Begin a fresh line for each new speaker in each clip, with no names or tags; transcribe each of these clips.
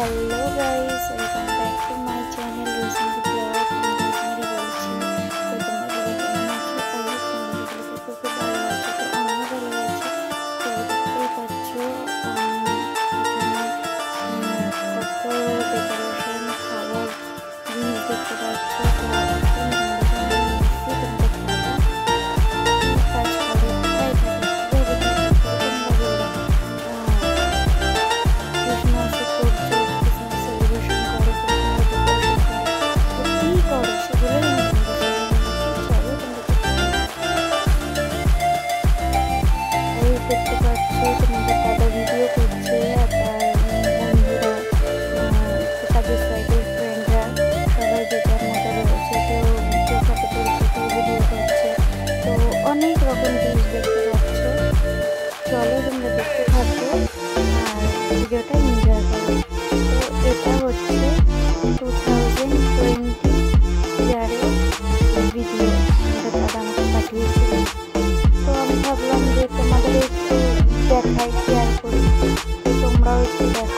Hello guys welcome back to my channel Roshni vlog আমি রোশনি বলছি তো তোমরা সবাই কেমন আছো আই হোপ তোমরা সকলে খুব খুব ভালো আছো তো আমিও ভালো আছি তো দেখতেই পাচ্ছ উম, এখানে উম, কত ডেকোরেশন খাবার জিনিস দেখতে পাচ্ছ রকম জিনিস দেখতে পাচ্ছ। চলো তোমরা দেখতে থাকো। আর ভিডিওটা এনজয় করো। এটা হচ্ছে টু থাউজেন্ড টোয়েন্টি ইয়ারের ভিডিও আমাদের দাদা আমাকে পাঠিয়েছিল। তো আমি ভাবলাম যে তোমাদের একটু দেখাই শেয়ার করি। তোমরাও একটু দেখো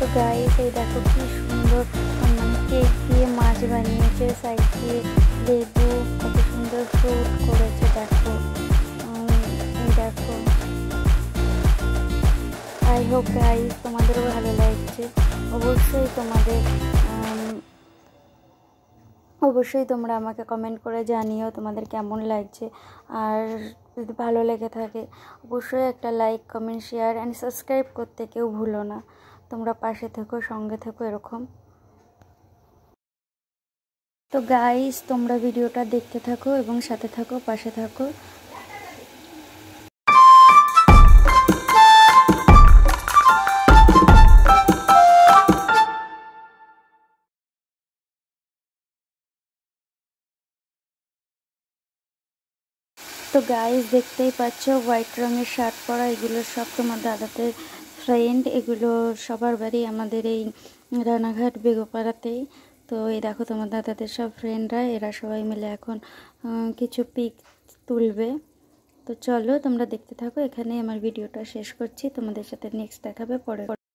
তো গাইস এই দেখো কি সুন্দর কেক দিয়ে মাছ বানিয়েছে সাইড দিয়ে লেবু, কত সুন্দর ফ্রুট করেছে, দেখো। দেখো। আই হোপ গাইস তোমাদেরও ভালো লাগছে। অবশ্যই তোমাদের অবশ্যই তোমরা আমাকে কমেন্ট করে জানিও তোমাদের কেমন লাগছে। আর যদি ভালো লেগে থাকে, অবশ্যই একটা like comment share and subscribe করতে কেউ ভুলো না। তোমরা পাশে থেকো, সঙ্গে থেকো, এরকম। তো গাইস তোমরা ভিডিওটা দেখতে থাকো এবং সাথে থাকো, পাশে থাকো। তো গাইস দেখতেই পাচ্ছ হোয়াইট রঙের শার্ট পরা, এগুলো সব তোমার দাদাদের ফ্রেন্ড এগুলো সবার বাড়ি আমাদের এই রানাঘাট বেগোপাড়াতেই। তো এই দেখো তোমার দাদাদের সব ফ্রেন্ডরা এরা সবাই মিলে এখন কিছু পিক তুলবে। তো চলো তোমরা দেখতে থাকো এখানে আমার ভিডিওটা শেষ করছি। তোমাদের সাথে নেক্সট দেখাবে পরে